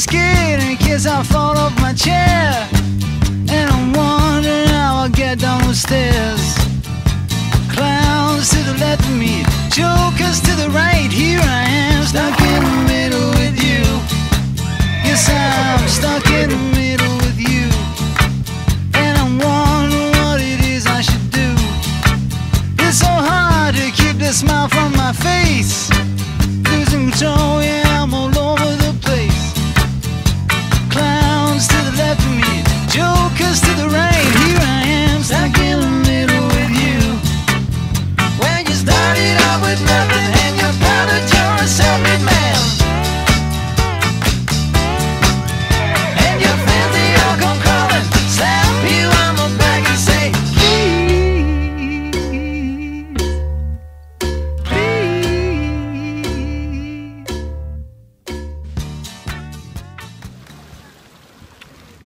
scared in case I fall off my chair. And I'm wondering how I'll get down the stairs. Clowns to the left of me, jokers to the right. Here I am, stuck in the middle with you. Yes, I'm stuck in the middle with you. And I'm wondering what it is I should do. It's so hard to keep the smile from my face. would never